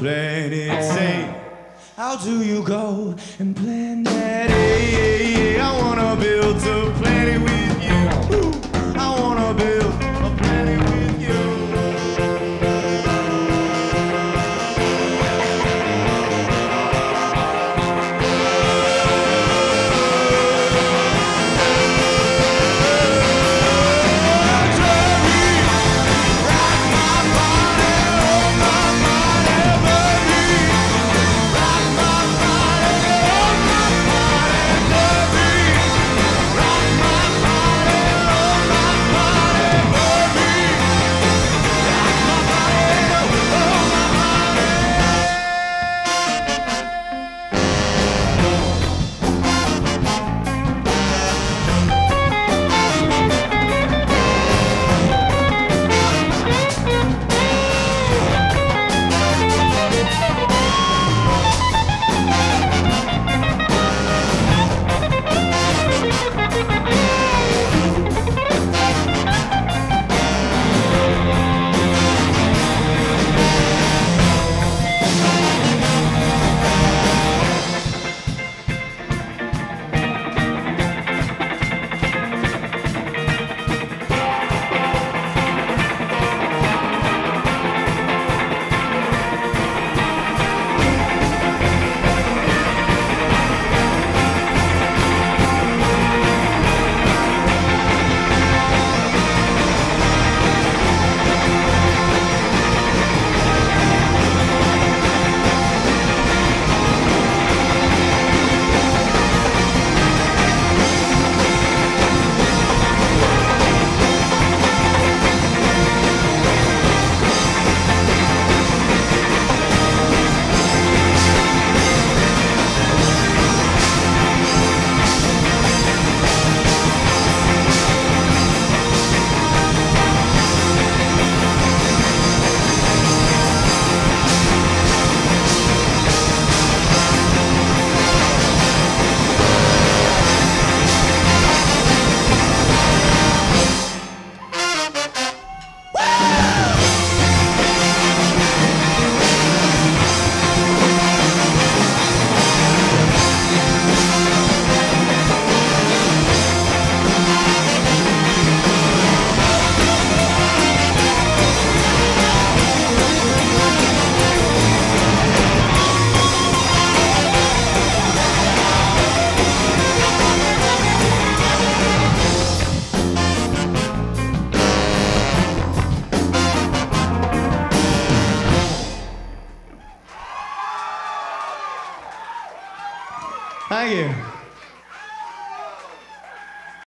planet safe. How do you go and plan that Tiger.